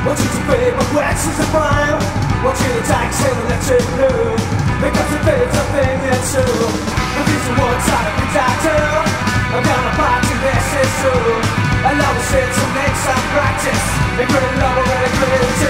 Want you to pay my questions mine Want you to take and electric blue Because it feels a thing it's true. The reason one side of the doctor I'm gonna fight to this is I love the shit to make some practice. And great love already created Come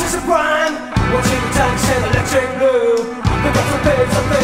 is a crime. Want you to in electric blue. The page of thing is